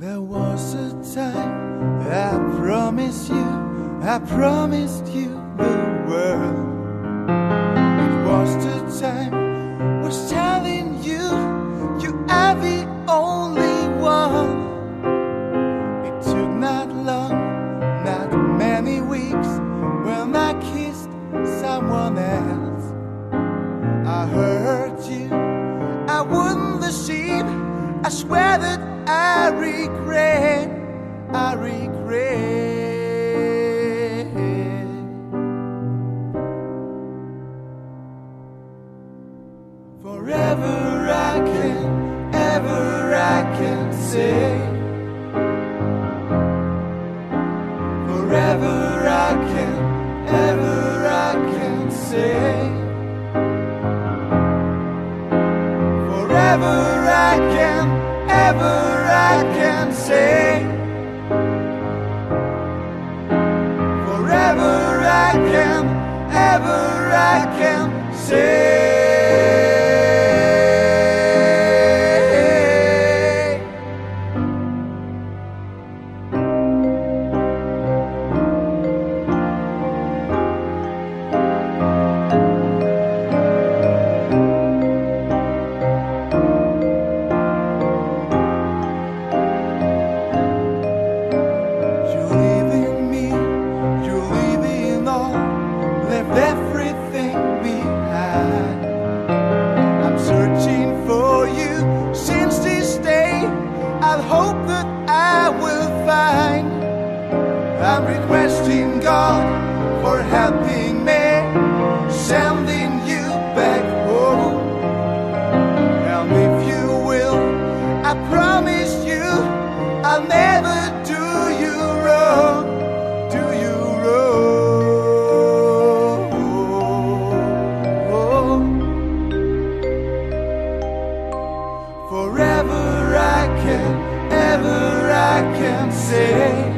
There was a time I promised you, I promised you the world. It was the time was telling you, you are the only one. It took not long, not many weeks when I kissed someone else. I hurt you, I wouldn't the sheep, I swear that. Forever I can, ever I can say. Forever I can, ever I can say. Forever I can, ever I can say. Forever I can, ever I can say. I'm requesting God for helping me, sending you back home. And if you will, I promise you, I'll never do you wrong, do you wrong. Forever I can, ever I can say.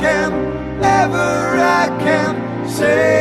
Can, ever I can say.